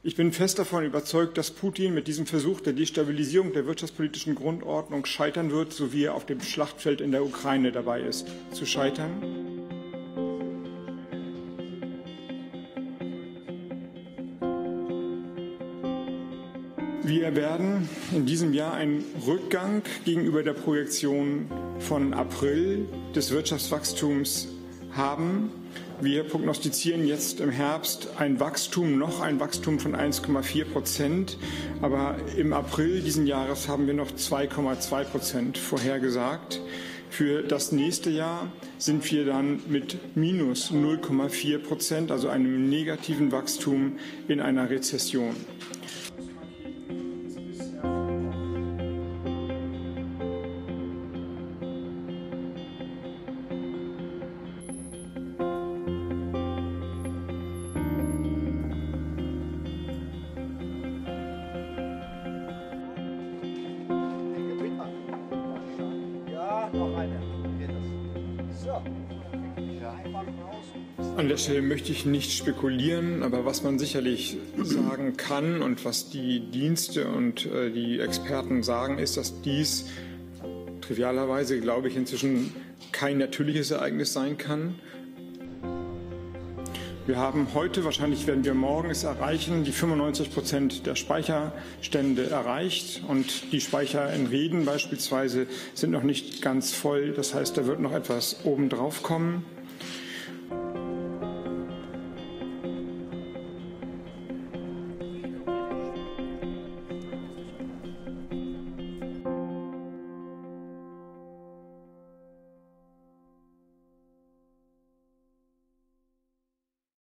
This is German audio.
Ich bin fest davon überzeugt, dass Putin mit diesem Versuch der Destabilisierung der wirtschaftspolitischen Grundordnung scheitern wird, so wie er auf dem Schlachtfeld in der Ukraine dabei ist, zu scheitern. Wir werden in diesem Jahr einen Rückgang gegenüber der Projektion von April des Wirtschaftswachstums haben. Wir prognostizieren jetzt im Herbst ein Wachstum, noch ein Wachstum von 1,4 Prozent. Aber im April diesen Jahres haben wir noch 2,2 Prozent vorhergesagt. Für das nächste Jahr sind wir dann mit minus 0,4 Prozent, also einem negativen Wachstum in einer Rezession. An der Stelle möchte ich nicht spekulieren, aber was man sicherlich sagen kann und was die Dienste und äh, die Experten sagen, ist, dass dies trivialerweise, glaube ich, inzwischen kein natürliches Ereignis sein kann. Wir haben heute, wahrscheinlich werden wir morgen es erreichen, die 95 Prozent der Speicherstände erreicht und die Speicher in Reden beispielsweise sind noch nicht ganz voll. Das heißt, da wird noch etwas obendrauf kommen.